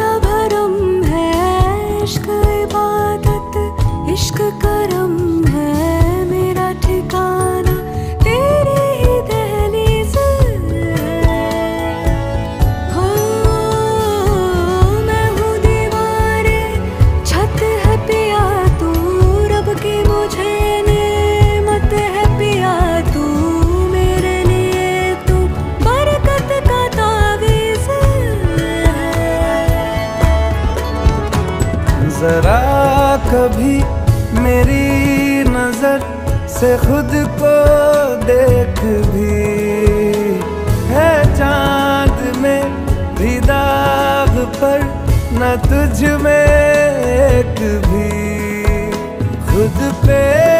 भरा भरम है इश्क इबादत इश्क करम। जरा कभी मेरी नज़र से खुद को देख भी। है चाँद में भी पर न तुझ में एक भी। खुद पे